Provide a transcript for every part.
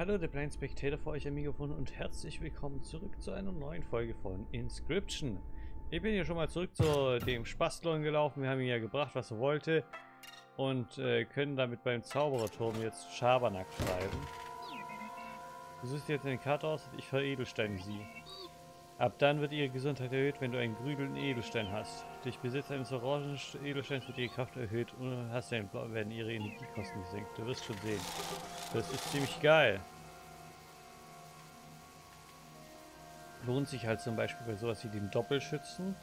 Hallo, der Blind Spectator für euch am Mikrofon und herzlich willkommen zurück zu einer neuen Folge von Inscription. Ich bin hier schon mal zurück zu dem Spastlon gelaufen. Wir haben ihn ja gebracht, was er wollte. Und äh, können damit beim Zaubererturm jetzt Schabernack schreiben. Du suchst jetzt eine Karte aus und ich veredelsteine sie. Ab dann wird ihre Gesundheit erhöht, wenn du einen grünen Edelstein hast. Durch Besitz eines orangen Edelsteins wird ihre Kraft erhöht und hast einen Blau werden ihre Energiekosten gesenkt. Du wirst schon sehen. Das ist ziemlich geil. Lohnt sich halt zum Beispiel bei sowas wie dem Doppelschützen.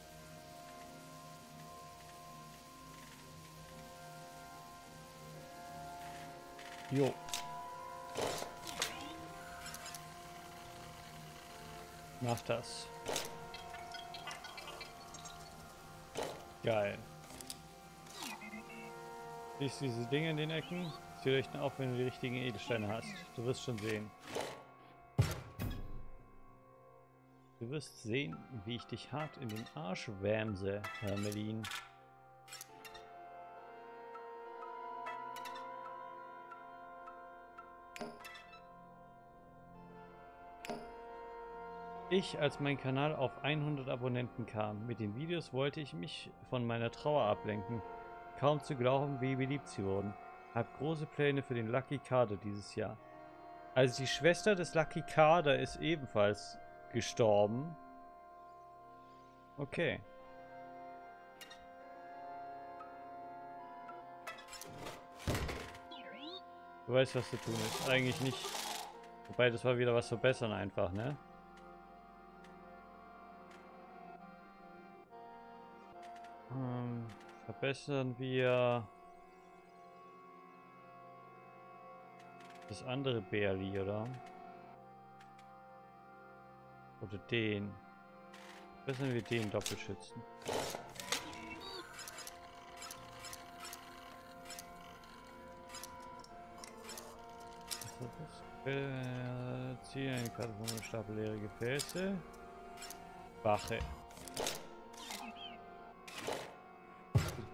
Jo. Mach das. Geil. Siehst du diese Dinge in den Ecken? Sie leuchten auf, wenn du die richtigen Edelsteine hast. Du wirst schon sehen. Du wirst sehen, wie ich dich hart in den Arsch wärmse, Hermelin. Ich, als mein Kanal auf 100 Abonnenten kam, mit den Videos wollte ich mich von meiner Trauer ablenken. Kaum zu glauben, wie beliebt sie wurden. Hab große Pläne für den Lucky Kader dieses Jahr. Also die Schwester des Lucky Kader ist ebenfalls gestorben. Okay. Du weißt, was zu tun ist. Eigentlich nicht. Wobei, das war wieder was verbessern einfach, ne? Verbessern wir das andere Bärli, oder? Oder den. Verbessern wir den Doppelschützen. Äh, ziehe eine Karte von einem Stapel leere Gefäße. Wache.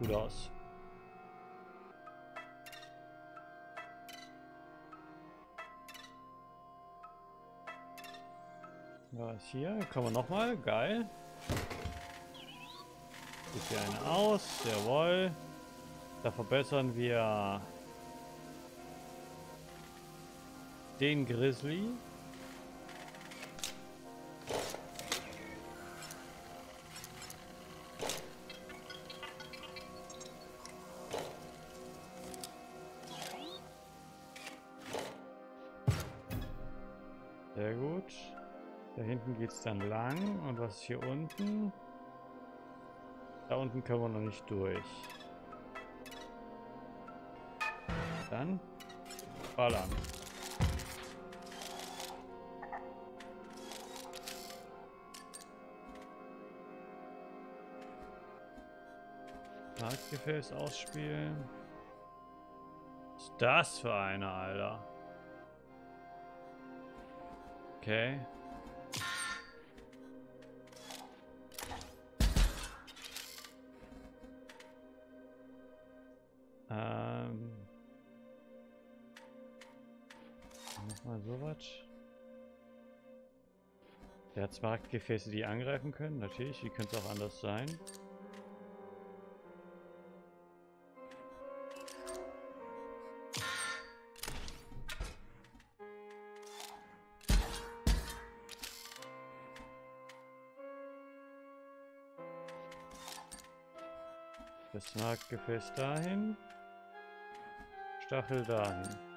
Gut aus. Was hier? Kann man nochmal? Geil. Sieht hier eine aus. Jawohl. Da verbessern wir den Grizzly. Es dann lang. Und was ist hier unten? Da unten können wir noch nicht durch. Dann ballern. Marktgefäß ausspielen. Was ist das für eine, Alter? Okay. Der hat Marktgefäße, die angreifen können. Natürlich, wie könnte es auch anders sein? Das Marktgefäß dahin. Stachel dahin.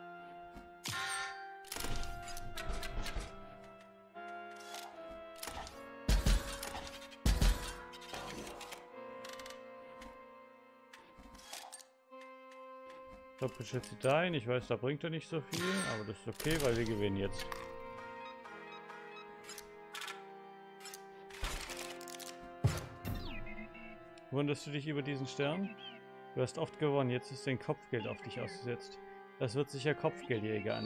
Doppelschütze dahin. Ich weiß, da bringt er nicht so viel, aber das ist okay, weil wir gewinnen jetzt. Wunderst du dich über diesen Stern? Du hast oft gewonnen, jetzt ist dein Kopfgeld auf dich ausgesetzt. Das wird sicher Kopfgeldjäger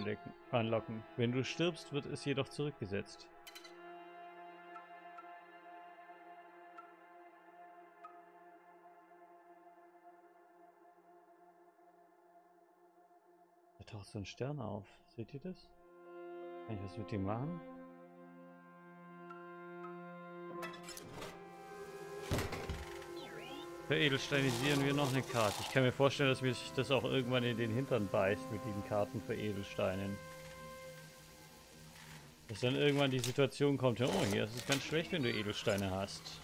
anlocken. Wenn du stirbst, wird es jedoch zurückgesetzt. Taucht so ein Stern auf. Seht ihr das? Kann ich was mit dem machen? Veredelsteinisieren wir noch eine Karte. Ich kann mir vorstellen, dass mir sich das auch irgendwann in den Hintern beißt mit diesen Karten für Edelsteinen. Dass dann irgendwann die Situation kommt, oh, hier ist es ganz schlecht, wenn du Edelsteine hast.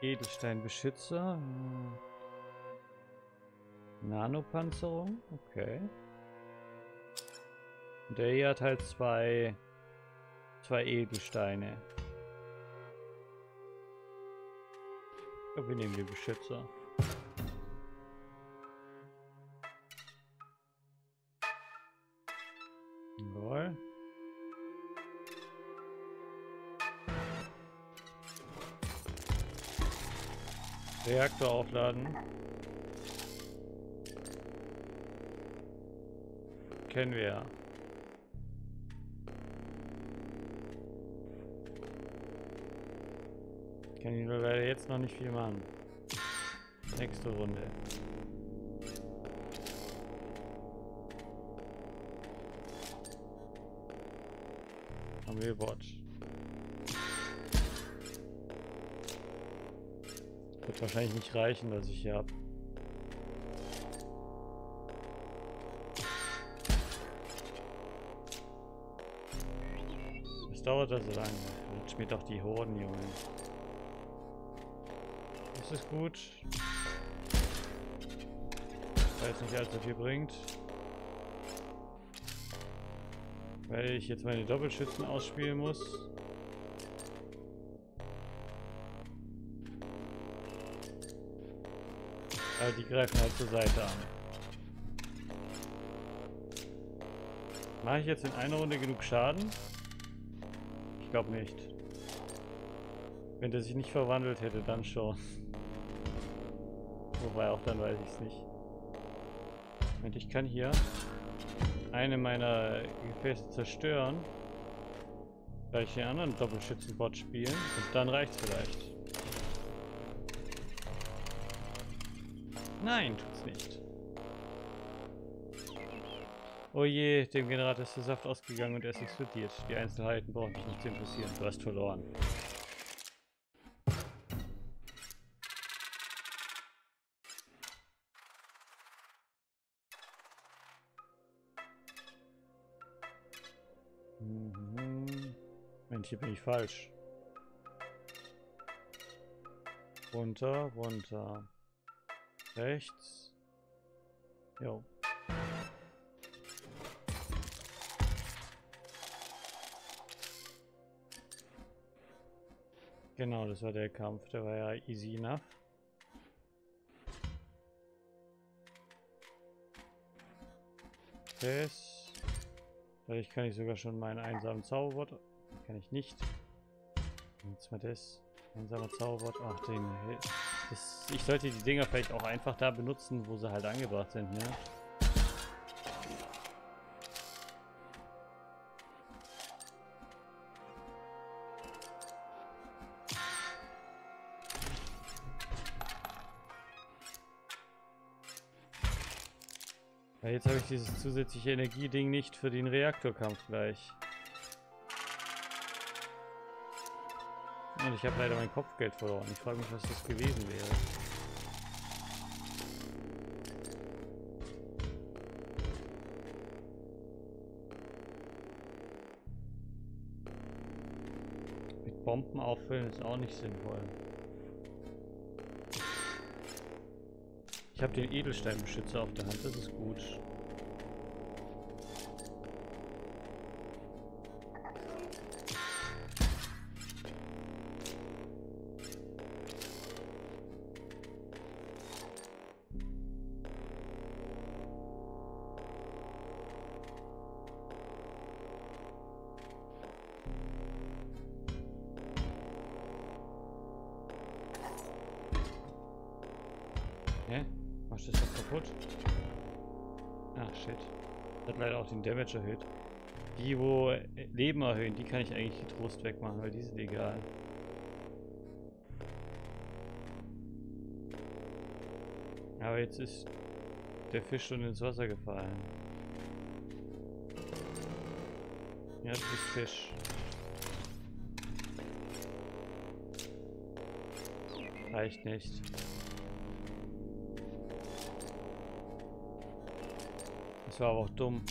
Edelsteinbeschützer. Hm. Nanopanzerung. Okay. Der hier hat halt zwei, zwei Edelsteine. Ich glaube, wir nehmen den Beschützer. Reaktor aufladen. Kennen wir ja. Ich nur leider jetzt noch nicht viel machen. Nächste Runde. Haben wir Bot. Wahrscheinlich nicht reichen, was ich hier habe. Was dauert das so lange? Jetzt mir doch die Horden, Junge. Das ist gut. Weil es nicht allzu viel bringt. Weil ich jetzt meine Doppelschützen ausspielen muss. Aber die greifen halt zur Seite an. Mache ich jetzt in einer Runde genug Schaden? Ich glaube nicht. Wenn der sich nicht verwandelt hätte, dann schon. Wobei auch dann weiß ich es nicht. Und ich kann hier eine meiner Gefäße zerstören. Gleich den anderen Doppelschützenbot spielen und dann reicht es vielleicht. Nein, tut's nicht. Oh je, dem Generator ist der Saft ausgegangen und er ist explodiert. Die Einzelheiten brauchen dich nicht zu interessieren. Du hast verloren. Mhm. Hier bin ich falsch. Runter, runter. Rechts. Jo. Genau, das war der Kampf. Der war ja easy enough. Das. Vielleicht kann ich sogar schon meinen einsamen Zauberwort. Kann ich nicht. Jetzt mal das. Einsamer Zauberwort. Ach, den. Ich sollte die Dinger vielleicht auch einfach da benutzen, wo sie halt angebracht sind, ne? Jetzt habe ich dieses zusätzliche Energieding nicht für den Reaktorkampf gleich. Und ich habe leider mein Kopfgeld verloren. Ich frage mich, was das gewesen wäre. Mit Bomben auffüllen ist auch nicht sinnvoll. Ich habe den Edelsteinbeschützer auf der Hand, das ist gut. Damage erhöht. Die, wo Leben erhöhen, die kann ich eigentlich getrost wegmachen, weil die sind egal. Aber jetzt ist der Fisch schon ins Wasser gefallen. Ja, das ist Fisch. Reicht nicht. Das war aber auch dumm.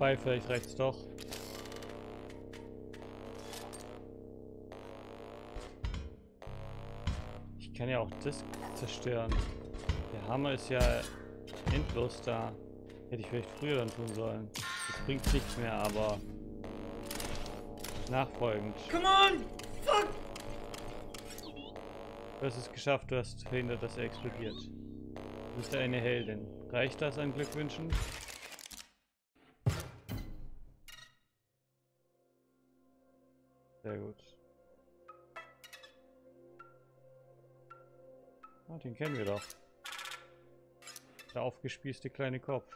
Wobei, vielleicht reicht's doch. Ich kann ja auch das zerstören. Der Hammer ist ja endlos da. Hätte ich vielleicht früher dann tun sollen. Das bringt nichts mehr, aber nachfolgend. Come on! Fuck! Du hast es geschafft, du hast verhindert, dass er explodiert. Du bist eine Heldin. Reicht das an Glückwünschen? Den kennen wir doch. Der aufgespießte kleine Kopf.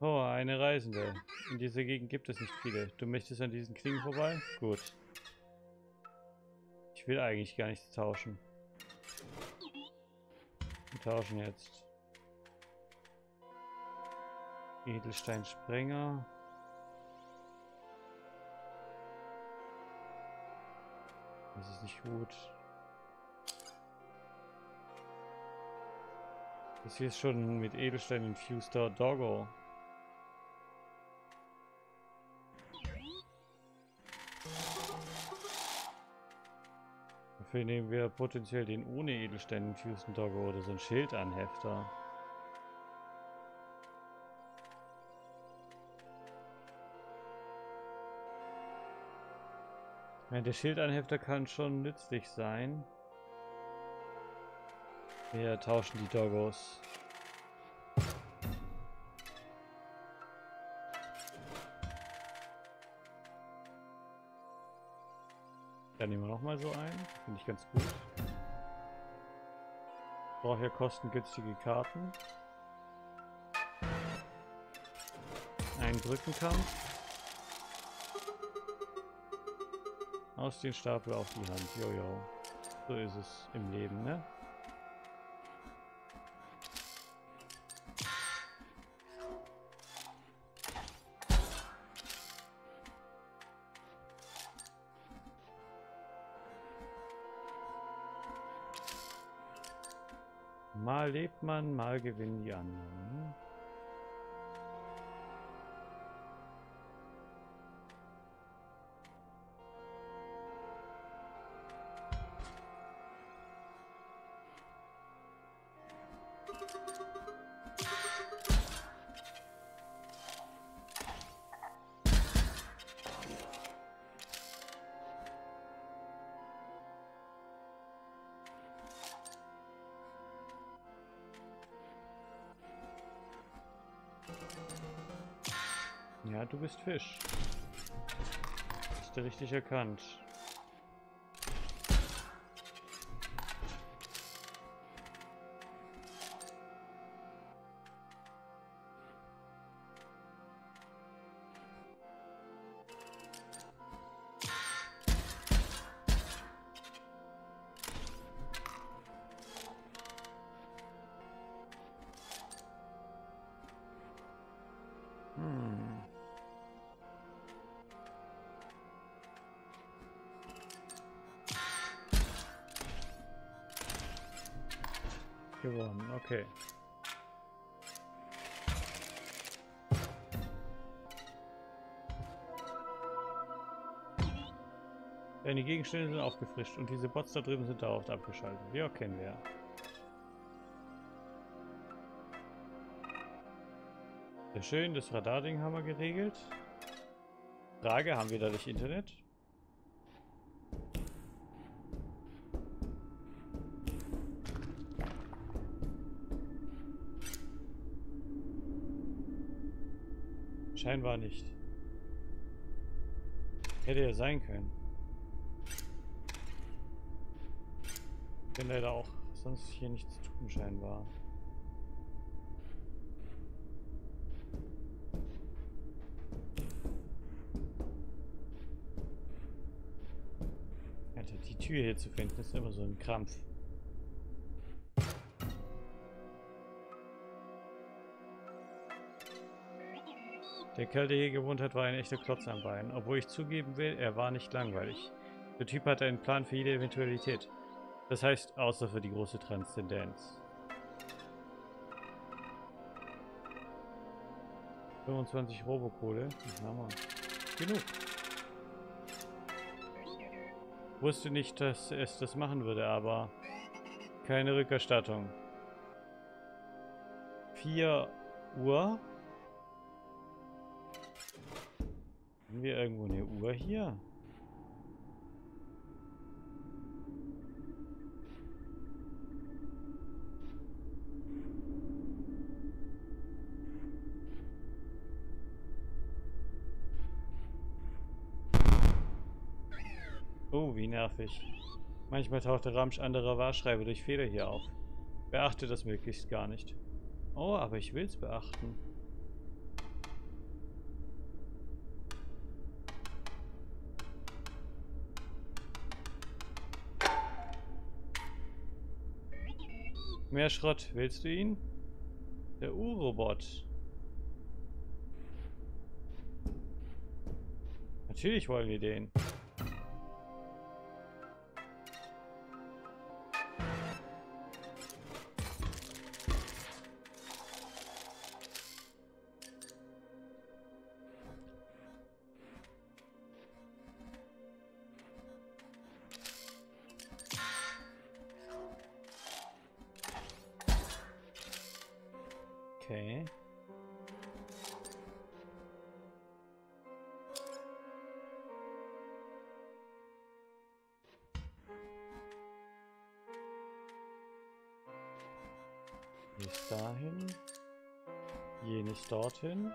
Oh, eine Reisende. In dieser Gegend gibt es nicht viele. Du möchtest an diesen Klingen vorbei? Gut. Ich will eigentlich gar nichts tauschen. Wir tauschen jetzt. Edelsteinsprenger. Das ist nicht gut. Das hier ist schon mit Edelstein infuster Doggo. Dafür nehmen wir potenziell den ohne Edelstein infusten Doggo oder so ein Schildanhefter. Ja, der Schildanhefter kann schon nützlich sein. Wir tauschen die Doggos. Dann nehmen wir nochmal so ein. Finde ich ganz gut. Brauche ja kostengünstige Karten. Ein Brückenkampf. Aus den Stapel auf die Hand. Jojo. So ist es im Leben, ne? Mal lebt man, mal gewinnen die anderen. Ja, du bist Fisch. Hast du richtig erkannt. Gewonnen, okay. Deine Gegenstände sind aufgefrischt und diese Bots da drüben sind dauerhaft abgeschaltet. Ja, kennen wir. Sehr schön, das Radarding haben wir geregelt. Frage, haben wir dadurch Internet? Scheinbar nicht. Hätte ja sein können. Ich bin leider auch sonst hier nichts zu tun, scheinbar. Alter, die Tür hier zu finden, ist immer so ein Krampf. Der Kerl, der hier gewohnt hat, war ein echter Klotz am Bein. Obwohl ich zugeben will, er war nicht langweilig. Der Typ hatte einen Plan für jede Eventualität. Das heißt, außer für die große Transzendenz. 25 Robokohle. Hammer. Genug. Wusste nicht, dass es das machen würde, aber keine Rückerstattung. 4 Uhr. Haben wir irgendwo eine Uhr hier? Oh, wie nervig. Manchmal taucht der Ramsch anderer Wahrschreiber durch Fehler hier auf. Beachte das möglichst gar nicht. Oh, aber ich will's beachten. Mehr Schrott. Willst du ihn? Der U-Robot. Natürlich wollen wir den. Okay. Jenes dahin. Jenes dorthin.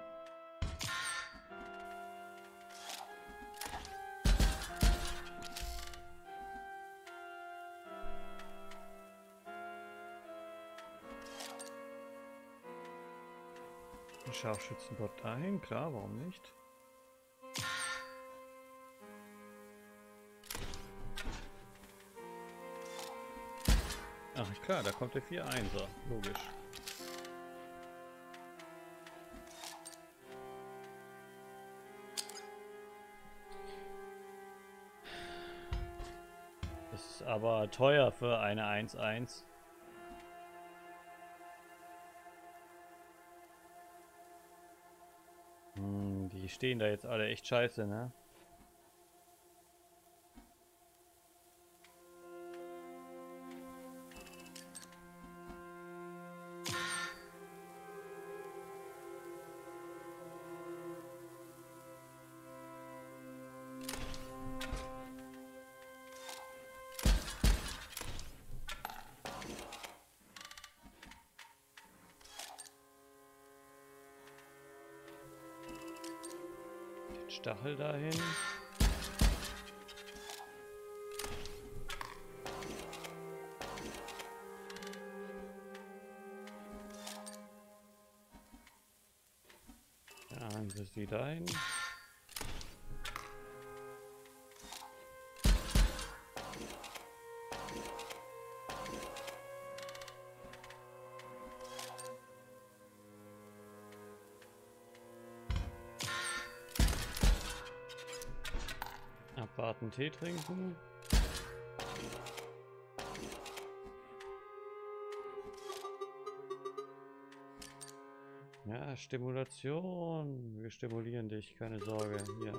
Ein Scharfschützenbot dahin, klar, warum nicht? Ach klar, da kommt der 4-1er, logisch. Das ist aber teuer für eine 1-1. Die stehen da jetzt alle echt scheiße, ne? Stachel dahin. Dann wir sie dahin. Abwarten, Tee trinken. Ja, Stimulation. Wir stimulieren dich, keine Sorge. Hier.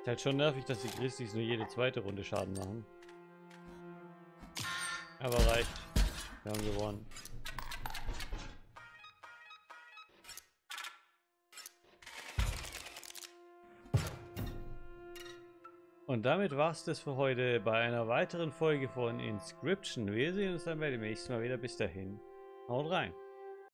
Ist halt schon nervig, dass die Christis nur jede zweite Runde Schaden machen. Aber reicht. Wir haben gewonnen. Und damit war es das für heute bei einer weiteren Folge von Inscription. Wir sehen uns dann beim nächsten Mal wieder. Bis dahin. Haut rein.